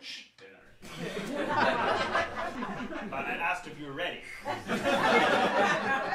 Shh, dinner. but I asked if you were ready.